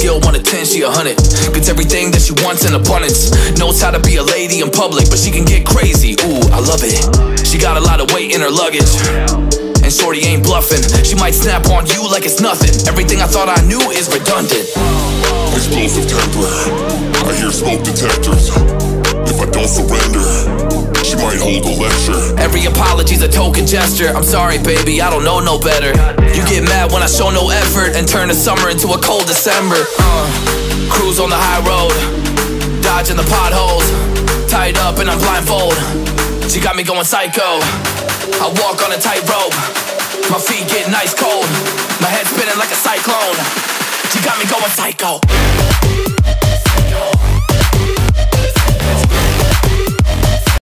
she a hundred. Gets everything that she wants in abundance. Knows how to be a lady in public, but she can get crazy. Ooh, I love it. She got a lot of weight in her luggage. And shorty ain't bluffing. She might snap on you like it's nothing. Everything I thought I knew is redundant. Explosive temper. I hear smoke detectors. If I don't surrender, might hold a lecture. Every apology's a token gesture. I'm sorry, baby, I don't know no better. You get mad when I show no effort and turn the summer into a cold December. Uh, cruise on the high road, dodging the potholes, tied up and I'm blindfold. She got me going psycho. I walk on a tightrope, my feet getting ice cold, my head spinning like a cyclone. She got me going psycho.